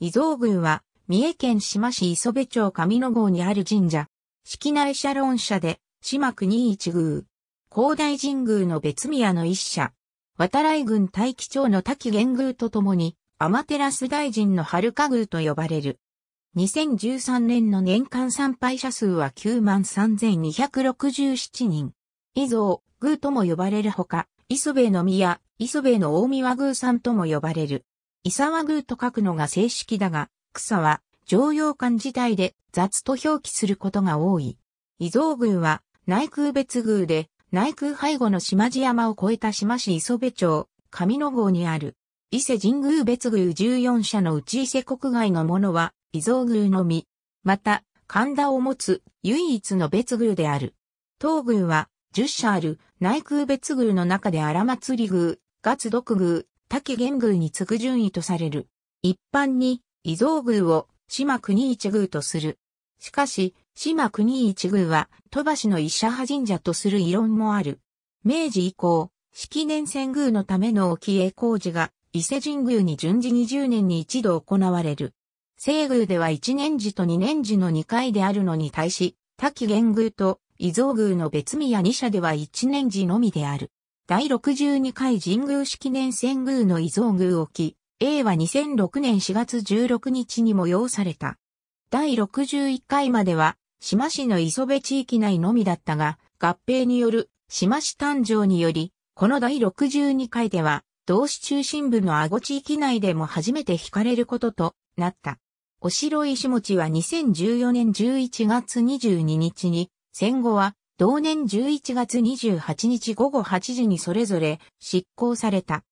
伊蔵宮は、三重県島市磯部町上野郷にある神社。式内社論社で、島国一宮。広大神宮の別宮の一社。渡来郡大気町の滝玄宮とともに、アマテラス大臣の春日宮と呼ばれる。2013年の年間参拝者数は93,267人。伊蔵、宮とも呼ばれるほか、磯部の宮、磯部の大宮宮さんとも呼ばれる。伊沢宮と書くのが正式だが、草は常用漢自体で雑と表記することが多い。伊蔵宮は内宮別宮で内宮背後の島地山を越えた島市磯部町、上野郷にある。伊勢神宮別宮14社のうち伊勢国外のものは伊蔵宮のみ。また、神田を持つ唯一の別宮である。東宮は10社ある内宮別宮の中で荒祭り宮、月独宮、滝玄宮に次ぐ順位とされる。一般に、伊蔵宮を島国一宮とする。しかし、島国一宮は、鳥羽の伊社派神社とする異論もある。明治以降、式年遷宮のための沖江工事が、伊勢神宮に順次20年に一度行われる。西宮では1年時と2年時の2回であるのに対し、滝玄宮と伊蔵宮の別宮2社では1年時のみである。第62回神宮式年遷宮の伊蔵宮沖、A は2006年4月16日に催された。第61回までは、島市の磯部地域内のみだったが、合併による島市誕生により、この第62回では、同市中心部の顎地域内でも初めて引かれることとなった。お城石持は2014年11月22日に、戦後は同年11月28日午後8時にそれぞれ執行された。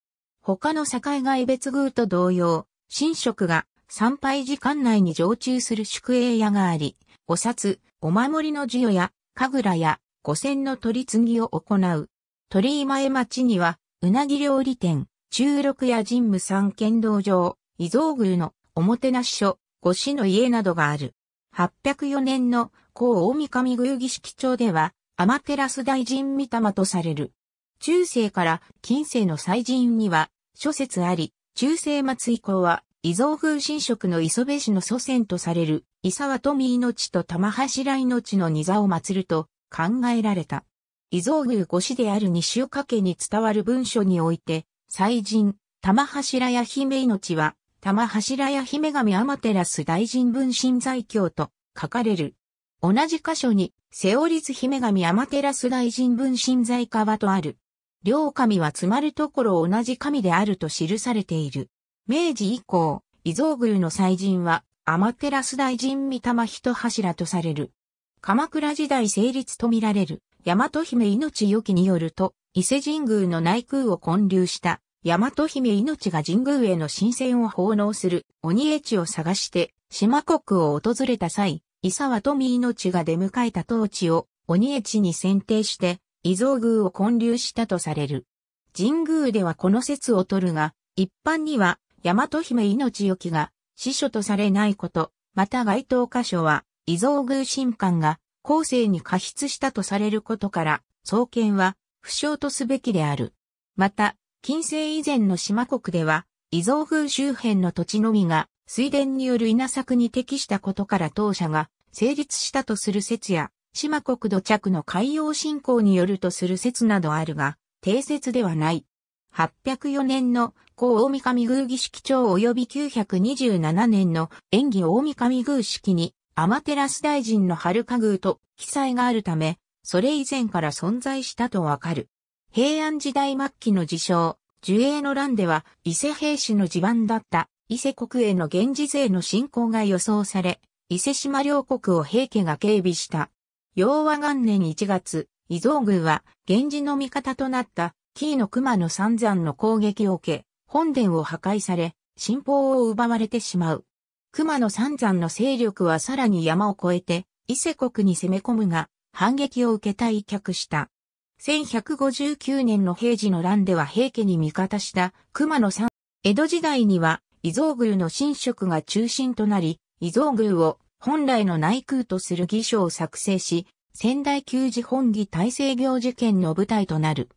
他の境外別宮と同様、神職が参拝時間内に常駐する宿営屋があり、お札、お守りの授与や、神楽や、五線の取り次ぎを行う。鳥居前町には、うなぎ料理店、中六や神武三剣道場、伊蔵宮のおもてなし所、五市の家などがある。804年の高大神宮儀式帳では、アマテラス大神御霊とされる。中世から近世の祭神には、諸説あり、中世末以降は、伊蔵宮神職の磯部氏の祖先とされる、伊沢富命と玉柱命の二座を祀ると考えられた。伊蔵宮五子である西岡家に伝わる文書において、祭神、玉柱や姫命は、玉柱や姫神天照大神分身在京と書かれる。同じ箇所に、セオリズ姫神天照大神分身在川とある。両神は詰まるところ同じ神であると記されている。明治以降、伊蔵宮の祭神は、天照大神御霊一柱とされる。鎌倉時代成立とみられる、大和姫命よきによると、伊勢神宮の内宮を建立した大和姫命が神宮への神仙を奉納する鬼越地を探して島国を訪れた際、伊沢富命が出迎えた統治を鬼越に選定して伊蔵宮を建立したとされる。神宮ではこの説を取るが、一般には、大和姫命よきが、死書とされないこと、また該当箇所は、伊蔵宮神官が、後世に過失したとされることから、創建は、不詳とすべきである。また、近世以前の島国では、伊蔵宮周辺の土地のみが、水田による稲作に適したことから当社が成立したとする説や、島国土着の海洋侵攻によるとする説などあるが、定説ではない。804年の高大神宮儀式帳及び927年の演技大神宮式に、アマテラス大臣の春日宮と記載があるため、それ以前から存在したとわかる。平安時代末期の自称、樹営の乱では、伊勢兵士の地盤だった伊勢国への源氏勢の侵攻が予想され、伊勢島両国を平家が警備した。洋和元年1月、伊蔵宮は源氏の味方となった紀伊の熊の三山の攻撃を受け、本殿を破壊され、信奉を奪われてしまう。熊の三山の勢力はさらに山を越えて、伊勢国に攻め込むが、反撃を受け退却した。1159年の平治の乱では平家に味方した熊野三。江戸時代には、伊蔵宮の神職が中心となり、伊蔵宮を本来の内宮とする儀書を作成し、仙台旧寺本義大聖行事件の舞台となる。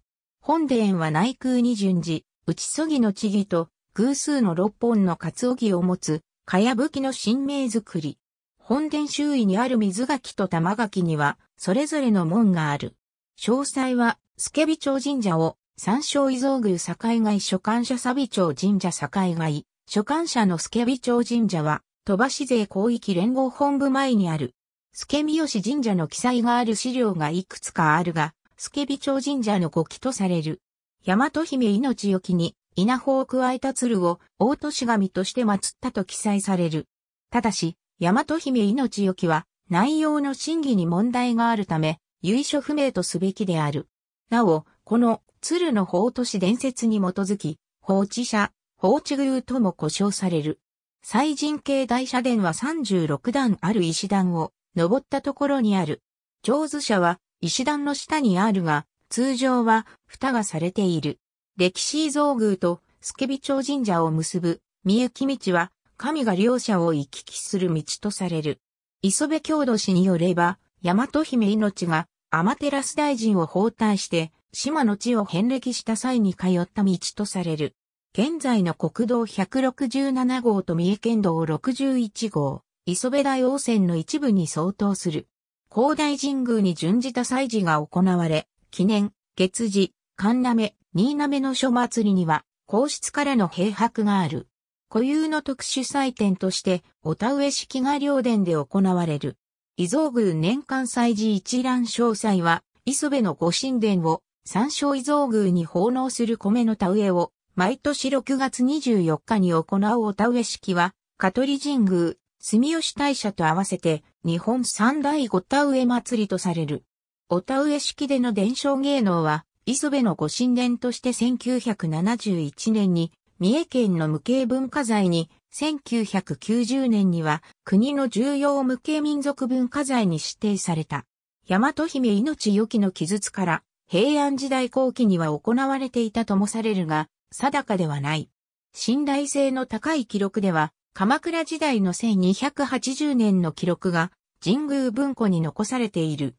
本殿は内宮に順次、内曽木の地儀と偶数の六本の活尾儀を持つかやぶきの神明作り。本殿周囲にある水垣と玉垣には、それぞれの門がある。詳細は、助美町神社を、三正伊蔵宮境外所管者佐美町神社境外、所管者の助美町神社は、鳥羽市税広域連合本部前にある。助美吉神社の記載がある資料がいくつかあるが、助美町神社の語記とされる。大和姫命よきに、稲穂を加えた鶴を、大年神として祀ったと記載される。ただし、大和姫命よきは、内容の真偽に問題があるため、由緒不明とすべきである。なお、この鶴の法都市伝説に基づき、放置者、放置宮とも呼称される。祭神系大社殿は36段ある石段を登ったところにある。上手者は石段の下にあるが、通常は蓋がされている。歴史造宮と助美町神社を結ぶ三行道は神が両者を行き来する道とされる。磯部郷土氏によれば、大和姫命が天照大臣を包帯して島の地を遍歴した際に通った道とされる。現在の国道167号と三重県道61号、磯部大王線の一部に相当する。広大神宮に準じた祭事が行われ、記念、月次、神滑、新滑の書祭りには、皇室からの閉泊がある。固有の特殊祭典として、お田植え式が両殿で行われる。伊蔵宮年間祭事一覧詳細は、磯部の御神殿を、三正伊蔵宮に奉納する米の田植えを、毎年6月24日に行うお田植式は、香取神宮、住吉大社と合わせて、日本三大ご田植え祭りとされる。お田植え式での伝承芸能は、磯部の御神殿として1971年に、三重県の無形文化財に、1990年には国の重要無形民族文化財に指定された。大和姫命良きの記述から平安時代後期には行われていたともされるが、定かではない。信頼性の高い記録では、鎌倉時代の1280年の記録が神宮文庫に残されている。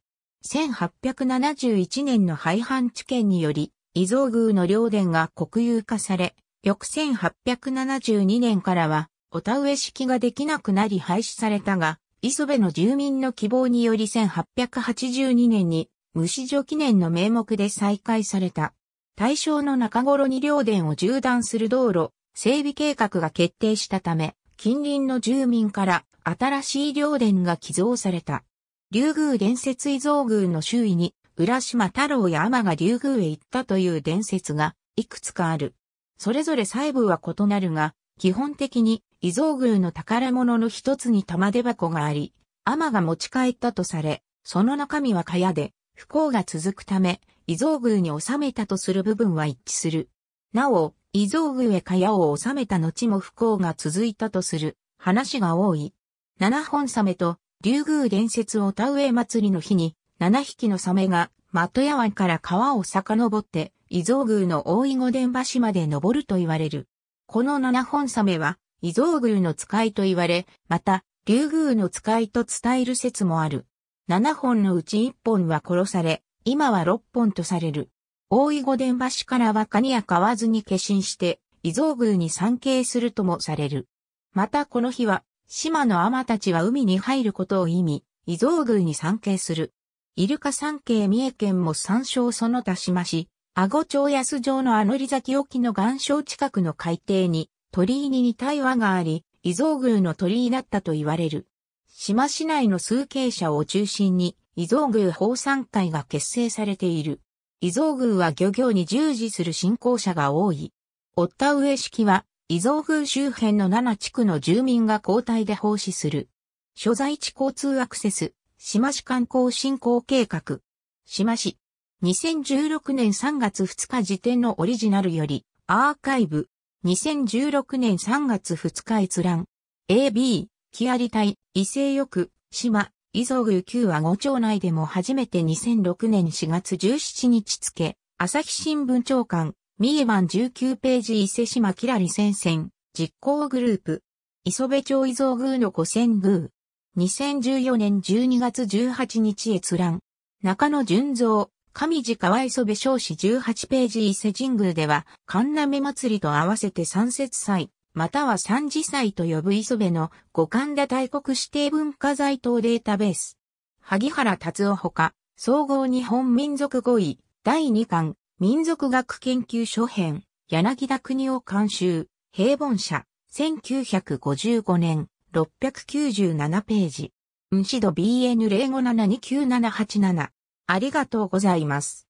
1871年の廃藩置県により、伊蔵宮の領殿が国有化され、翌1872年からは、お田植え式ができなくなり廃止されたが、磯部の住民の希望により1882年に、虫女記念の名目で再開された。大正の中頃に領殿を縦断する道路、整備計画が決定したため、近隣の住民から新しい領殿が寄贈された。竜宮伝説伊蔵宮の周囲に、浦島太郎や天が竜宮へ行ったという伝説がいくつかある。それぞれ細部は異なるが、基本的に伊蔵宮の宝物の一つに玉手箱があり、天が持ち帰ったとされ、その中身は蚊帳で、不幸が続くため、伊蔵宮に収めたとする部分は一致する。なお、伊蔵宮へ蚊帳を収めた後も不幸が続いたとする話が多い。七本サメと竜宮伝説を田植え祭りの日に、七匹のサメが的屋湾から川を遡って、伊蔵宮の大井御殿橋まで登ると言われる。この七本サメは、伊蔵宮の使いと言われ、また、竜宮の使いと伝える説もある。七本のうち一本は殺され、今は六本とされる。大井御殿橋からはカニや買わずに化身して、伊蔵宮に参詣するともされる。またこの日は、島の天たちは海に入ることを意味、伊蔵宮に参詣する。イルカ山系三重県も山椒その他島市、阿護町安城のあのり崎沖の岩礁近くの海底に、鳥居に似た岩があり、伊蔵宮の鳥居だったと言われる。島市内の数傾斜を中心に、伊蔵宮法産会が結成されている。伊蔵宮は漁業に従事する信仰者が多い。おった上式は、伊蔵宮周辺の7地区の住民が交代で奉仕する。所在地交通アクセス、島市観光振興計画。島市。2016年3月2日時点のオリジナルより、アーカイブ。2016年3月2日閲覧。AB、木有隊、伊勢よく、島、伊蔵宮旧は五町内でも初めて2006年4月17日付、朝日新聞長官、三重版19ページ伊勢島キラリ戦線、実行グループ、磯部町伊蔵宮の五千宮。2014年12月18日閲覧。中野純蔵、上地川磯部少子18ページ伊勢神宮では、神滑祭りと合わせて三節祭、または三次祭と呼ぶ磯部の五神田大国指定文化財等データベース。萩原達夫ほか、総合日本民族語彙、第2巻、民族学研究所編、柳田国夫監修、平凡社、1955年、697ページ。運指導 BN05729787。ありがとうございます。